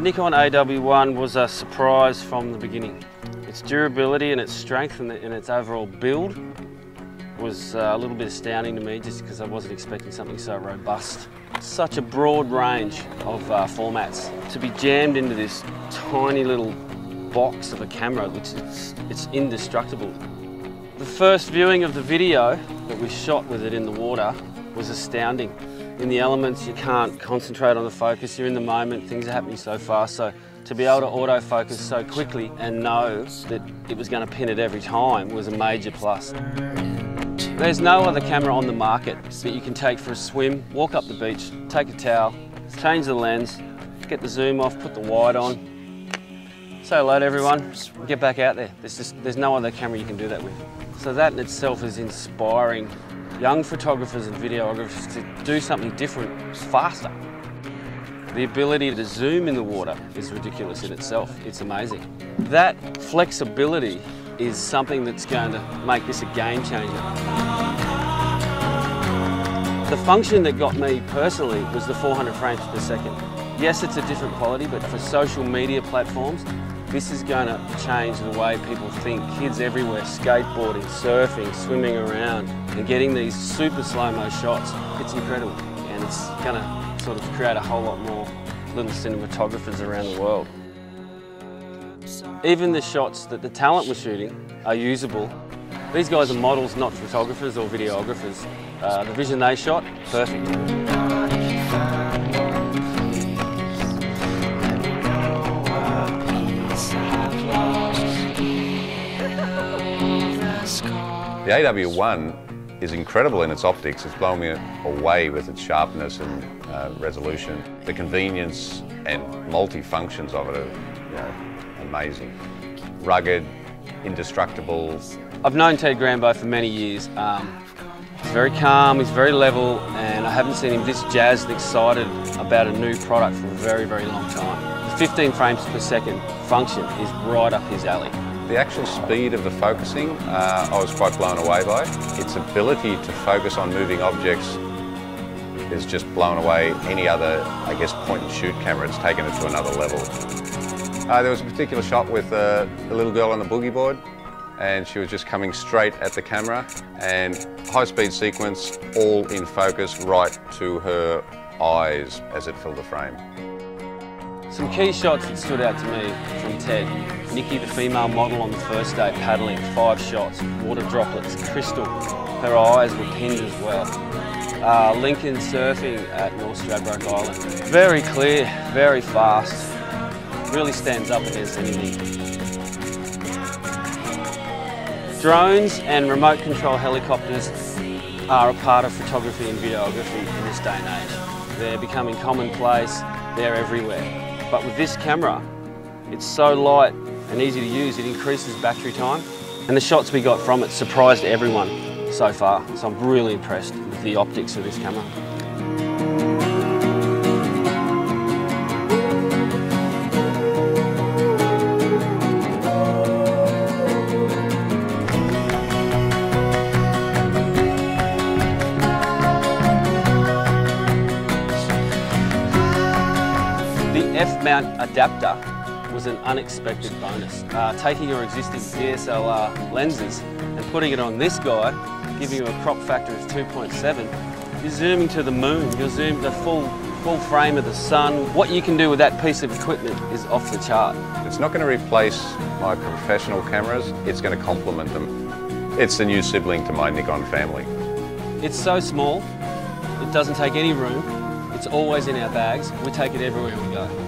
Nikon AW1 was a surprise from the beginning. Its durability and its strength and, its overall build was uh, a little bit astounding to me just because I wasn't expecting something so robust. Such a broad range of uh, formats. To be jammed into this tiny little box of a camera, which it's, it's indestructible. The first viewing of the video that we shot with it in the water was astounding. In the elements, you can't concentrate on the focus, you're in the moment, things are happening so fast. So to be able to autofocus so quickly and know that it was going to pin it every time was a major plus. There's no other camera on the market that you can take for a swim, walk up the beach, take a towel, change the lens, get the zoom off, put the wide on. Say hello to everyone, get back out there. There's, just, there's no other camera you can do that with. So that in itself is inspiring young photographers and videographers to do something different faster. The ability to zoom in the water is ridiculous in itself. It's amazing. That flexibility is something that's going to make this a game changer. The function that got me personally was the 400 frames per second. Yes, it's a different quality, but for social media platforms, this is going to change the way people think. Kids everywhere, skateboarding, surfing, swimming around, and getting these super slow-mo shots. It's incredible, and it's going to sort of create a whole lot more little cinematographers around the world. Even the shots that the talent was shooting are usable. These guys are models, not photographers or videographers. Uh, the vision they shot, perfect. The AW1 is incredible in its optics. It's blown me away with its sharpness and uh, resolution. The convenience and multi-functions of it are you know, amazing. Rugged, indestructible. I've known Ted Grambeau for many years. Um, he's very calm, he's very level, and I haven't seen him this jazzed and excited about a new product for a very, very long time. The 15 frames per second function is right up his alley. The actual speed of the focusing, uh, I was quite blown away by. Its ability to focus on moving objects is just blown away any other, I guess, point and shoot camera. It's taken it to another level. Uh, there was a particular shot with uh, a little girl on the boogie board and she was just coming straight at the camera and high speed sequence all in focus right to her eyes as it filled the frame. Some key shots that stood out to me from Ted. Nikki, the female model on the first day, paddling, five shots, water droplets, crystal. Her eyes were pinned as well. Uh, Lincoln surfing at North Stradbroke Island. Very clear, very fast, really stands up against anything. Drones and remote control helicopters are a part of photography and videography in this day and age. They're becoming commonplace, they're everywhere. But with this camera, it's so light and easy to use, it increases battery time. And the shots we got from it surprised everyone so far. So I'm really impressed with the optics of this camera. F-mount adapter was an unexpected bonus. Uh, taking your existing DSLR lenses and putting it on this guy, giving you a crop factor of 2.7, you're zooming to the moon, you're zooming the full, full frame of the sun. What you can do with that piece of equipment is off the chart. It's not going to replace my professional cameras, it's going to complement them. It's the new sibling to my Nikon family. It's so small, it doesn't take any room, it's always in our bags. We take it everywhere we go.